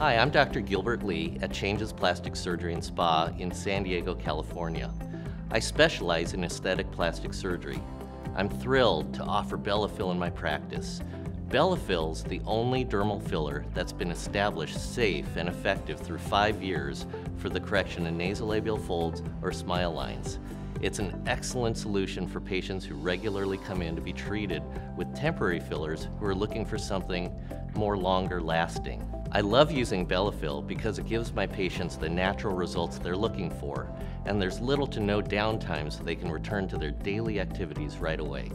Hi, I'm Dr. Gilbert Lee at Changes Plastic Surgery and Spa in San Diego, California. I specialize in aesthetic plastic surgery. I'm thrilled to offer Bellafill in my practice. Bellafill's the only dermal filler that's been established safe and effective through five years for the correction of nasolabial folds or smile lines. It's an excellent solution for patients who regularly come in to be treated with temporary fillers who are looking for something more longer lasting. I love using Bellafill because it gives my patients the natural results they're looking for, and there's little to no downtime so they can return to their daily activities right away.